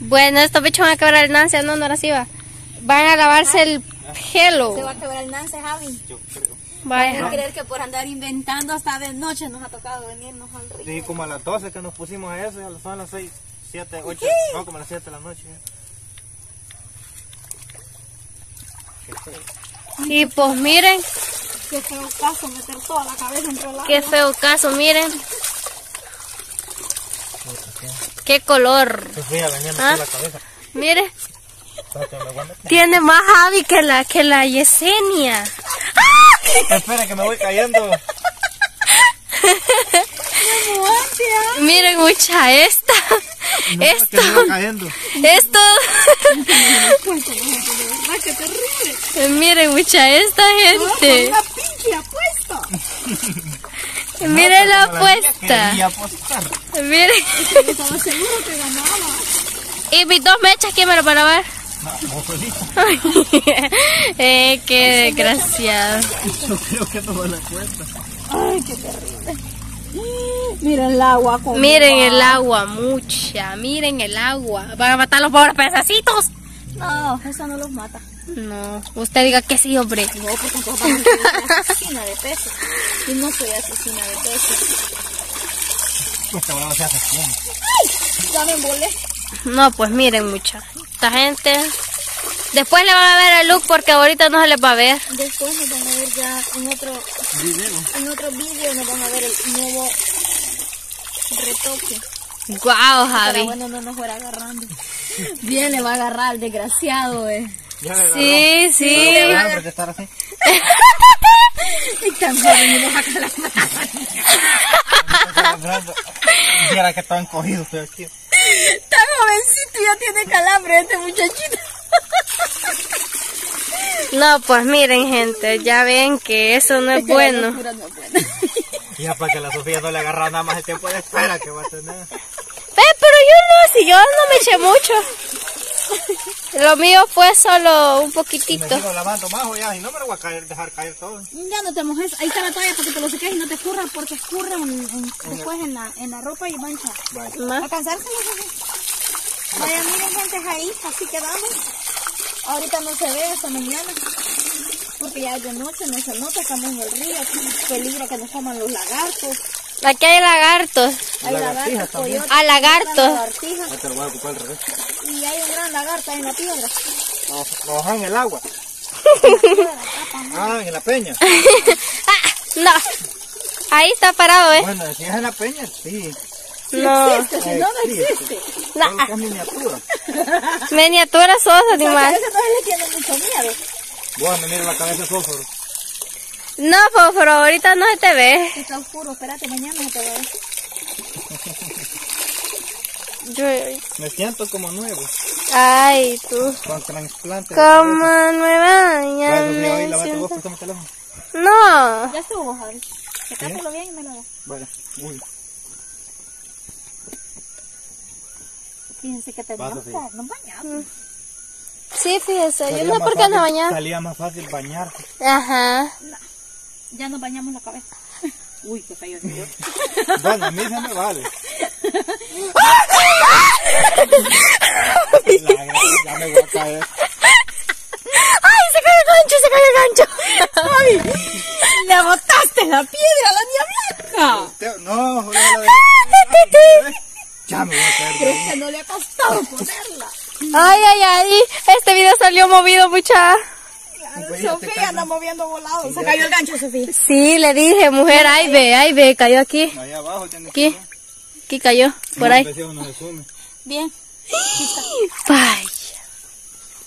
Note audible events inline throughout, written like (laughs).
Bueno, estos bichos van a quebrar el Nancy, no, no ahora sí va. Van a lavarse el pelo. Se va a quebrar el Nance, Javi. Yo creo. Vaya. No creer que por andar inventando hasta de noche nos ha tocado venirnos al río. Sí, como a las 12 que nos pusimos a eso, ya son las 6, 7, 8, no, como a las 7 de la noche. Y pues miren, Qué feo caso meter toda la cabeza entre el agua. qué feo caso, miren. Qué color. Sofía, venía ¿Ah? la cabeza. Mire, tiene más Javi que la, que la Yesenia. (laughs) Espera que me voy cayendo. (laughs) Miren mucha esta. No, que Esto, me voy cayendo. esto. ¡Ay, qué terrible! Miren mucha esta gente. Miren la apuesta. Miren. Estaba seguro que ganaba. Y mis dos mechas, ¿quién me lo va a ver? No, vos solito. eh, qué desgraciado. Yo creo que no me la cuenta. ¡Ay, qué terrible! Miren el agua como Miren el agua, mucha. Miren el agua. Van a matar los pobres pececitos. No, eso no los mata. No, usted diga que sí, hombre. No, porque a ser (laughs) asesina de peces. Y no soy asesina de peces. Este se hace espuma. ¡Ay! Ya me embolé. No, pues miren, mucha. Esta gente. Después le van a ver el look porque ahorita no se les va a ver. Después nos van a ver ya en otro, Video. en otro vídeo, nos van a ver el nuevo retoque. Guau, Pero Javi. bueno, no nos fuera agarrando. Bien, le va a agarrar el desgraciado, eh. Ya le Sí, sí. estar así. (laughs) Y nos va a calar. (laughs) Dijera que estaban cogidos, estoy aquí. Tan jovencito y ya tiene calambre este muchachito. No, pues miren, gente. Ya ven que eso no es bueno. No es buena. (laughs) Ya para que la Sofía no le agarra nada más el tiempo de espera que va a tener. Eh, pero yo no, si yo no me eché mucho. Lo mío fue solo un Me poquitito. sigo lavando más o ya, y no me lo voy a caer, dejar caer todo. Ya no te mojes. Ahí está la toalla para que te lo seques y no te escurra porque escurre en, en- después en la, en la ropa y mancha. Ma- A cansarse Vaya, miren gente ahí, así quedamos. Ahorita no se ve hasta mañana. Porque ya es de noche, no se nota, estamos en el río, aquí peligro que nos coman los lagartos. Aquí hay lagartos. Hay lagartos, coyotes, Ah, lagartos. Ahorita lo voy a ocupar al revés. y hay un gran lagarto ahí en la piedra. Lo lo bajan en el agua. Ah, en la peña. (laughs) Ah, no. Ahí está parado, ¿eh? Bueno, si es en la peña, sí. No. Existe, si no, no existe. No. Es miniatura. Miniatura sos O sea, que a animal. veces no le tiene mucho miedo. Bueno, mira la cabeza de fósforo. No, pues, pero ahorita no se te ve. Está oscuro, espérate, mañana se te va a ver. Yo... Me siento como nuevo. Ay, tú. Con trasplante. Como nueva hoy me vos, siento- préstame el teléfono. No. Ya estuvo, Javi. Secátelo bien y me lo das. Bueno, uy. Fíjense que tenemos Vas, que nos bañamos. Sí, fíjese. Yo Salía no sé más por qué no fácil- bañaba. Salía más fácil bañarse. Ajá. Ya nos bañamos la cabeza. (laughs) Uy, qué feo señor. (laughs) Bueno, a mí se me vale. (laughs) La ya me voy a caer. ¡Ay, se cayó el gancho, se cayó el gancho! ¡Le botaste la piedra a la niña blanca! No, joder, la de- Ya me voy a caer. que no le ha costado ponerla. Ay, ay, ay. Este video salió movido, mucha. Ya te Sofía anda moviendo volado. Se cayó el gancho, Sofía. Sí, le dije, mujer, ay, ve, ay, ve, cayó aquí. Ahí abajo Aquí. que Aquí cayó, por ahí. pues. Bien, Vaya.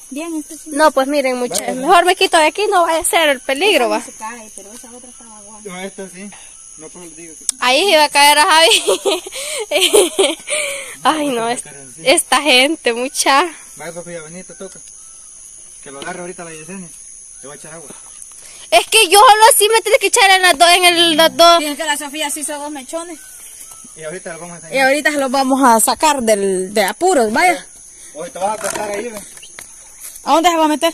bien, este sí. No, pues miren, muchachos. Mejor me quito de aquí, no vaya a ser el peligro, va. Se cae, pero esa otra estaba guapa. No, esta sí. No, pues digo que... Ahí se iba a caer a Javi. (laughs) Ay, no, es- esta gente, mucha. Vaya, Sofía, vení, te toca. Que lo agarre ahorita la Yesenia. Te voy a echar agua. Es que yo solo así me tiene que echar en las dos, en el, las dos. Fíjense que la Sofía sí hizo dos mechones. Y ahorita lo vamos a Y ahorita se los vamos a sacar del, de apuros, vaya. Hoy te vas a acostar ahí. ¿A dónde se va a meter?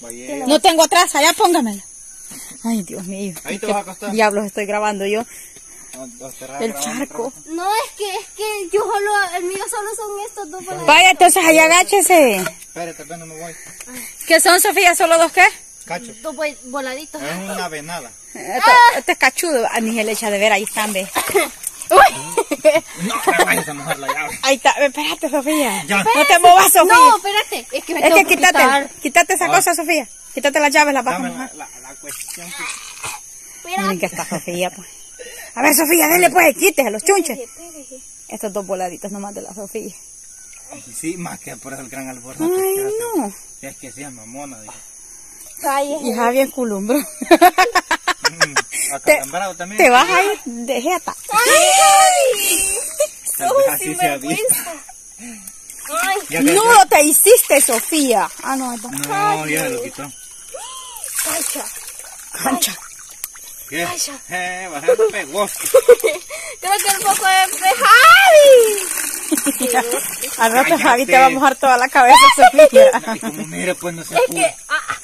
Vaya. No tengo atrás, allá póngamela. Ay, Dios mío. Ahí te ¿Qué vas a acostar. Diablos estoy grabando yo. O- o estará El charco. No, es que, es que yo solo, el mío solo son estos dos. Vaya, entonces ahí agáchese. Espérate, pero no me voy. ¿Qué son, Sofía? ¿Solo dos qué? Cacho. Dos vol- voladitos. Es una venada. Este, este es cachudo. Ah, ni se le echa de ver, ahí están, ve. No me vayas a mojar la llave. Ahí está, espérate, Sofía. Ya. No te movas, Sofía. No, espérate. Es que me es que quítate, quitar. quítate esa cosa, Sofía. Quítate las llaves, las vas a Dame mojar. la, la, la cuestión. que- Espera. Miren que está Sofía, pues. A ver, Sofía, dele pues, quítese los chunches. Estos dos voladitos nomás de la Sofía. Sí, más que por el gran alboroto. Ay, no. Es que sí, es mamona. Dijo. Y Javi en culumbro. Mm, también. Te vas a ir de jeta. Vez así sea bien. Ay, Ya que- Nudo te hiciste, Sofía. Ah, no, no. No, ya se lo quitó. Cancha. ¿Qué? Eh, bajar pegoso. creo que el poco es de Javi. (laughs) Al rato. Javi te va a mojar toda la cabeza, Sofía. Como mire, pues no se Es que, ah,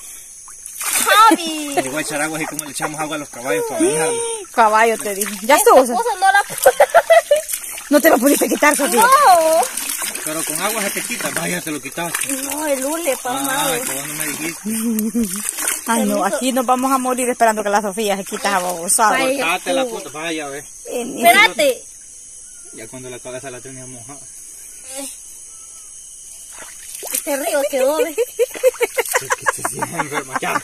Javi. Le voy a echar agua así como le echamos agua a los caballos para bañarlos. Caballo te dije. Ya estuvo. Esta cosa no la (laughs) No te lo pudiste quitar, Sofía. No. Pero con agua se te quita. Vaya, te lo quitaste. No, el hule, Ah, que vos no me dijiste. (laughs) Ay, no, aquí nos vamos a morir esperando que la Sofía se quita a babosada. Cortate la puta, vaya, ve. Espérate. Ya cuando la cabeza la tenía mojada. Este río quedó, ¿ves? Es que se siente enferma. Ya.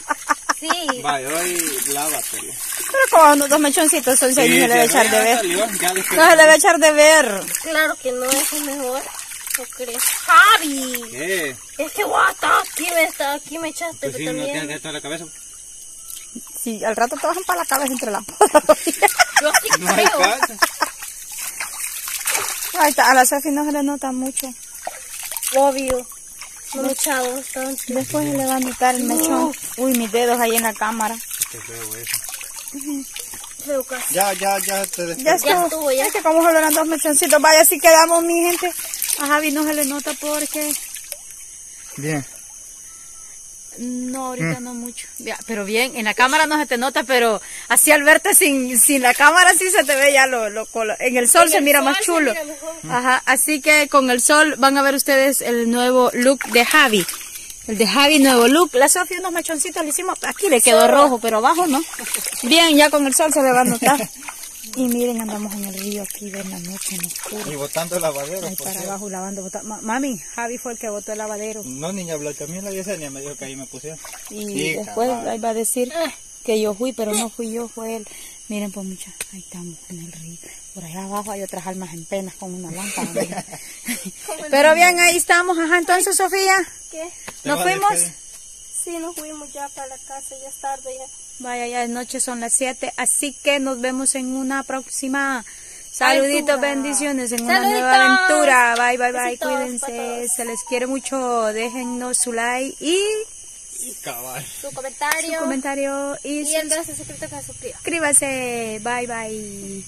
Sí. Vaya, hoy lávate. Pero como unos dos mechoncitos son seis, no se le va a echar de ver. Salió, No se le va a echar de ver. Claro que no, eso es mejor. No creo. Javi. ¿Qué? Es que guata, aquí me está, aquí me echaste Pues tú sí, no tienes también. estar la cabeza. Si al rato te bajan para la cabeza entre las (laughs) Yo sí No hay creo. caso. Ahí está, a la Sofía no se le nota mucho. Obvio. Echado bastante. Después se le va a notar el mechón. Uy, mis dedos ahí en la cámara. Qué feo eso. Feo casi. Ya, ya, ya te Ya estuvo. estuvo, ya. Es que como solo eran dos mechoncitos. Vaya, así quedamos, mi gente. A Javi no se le nota porque... Bien. No, ahorita no mucho. Ya, pero bien, en la cámara no se te nota, pero así al verte sin, sin la cámara sí se te ve ya lo, lo En el sol En se el mira sol más chulo. mira mejor. Ajá, así que con el sol van a ver ustedes el nuevo look de Javi. El de Javi, nuevo look. La Sofía unos mechoncitos le hicimos, aquí le quedó rojo, pero abajo no. Bien, ya con el sol se le va a notar. (laughs) Y miren, andamos en el río aquí de la noche en oscuro. Y botando el lavadero. Ahí para cierto. abajo lavando. bota- Ma- Mami, Javi fue el que botó el lavadero. No, niña Blanca Camila Yesenia me dijo que ahí me pusiera. Y Sí, después ahí va a decir que yo fui, pero no fui yo, fue él. Miren, pues muchas, ahí estamos en el río. Por allá abajo hay otras almas en penas con una lámpara. (laughs) pero bien, ahí estamos. Ajá, entonces, Sofía, ¿Qué? ¿nos a fuimos? Sí, nos fuimos ya para la casa, ya es tarde ya. Vaya, ya de noche son las 7, así que nos vemos en una próxima. Saluditos, Aventura. bendiciones en una nueva aventura. Bye, bye, bye. Besitos Cuídense. Se les quiere mucho. Déjennos su like y Cabal. Su comentario. su comentario. Y, Y el los suscritos que suscriba. suscríbase. Bye, bye.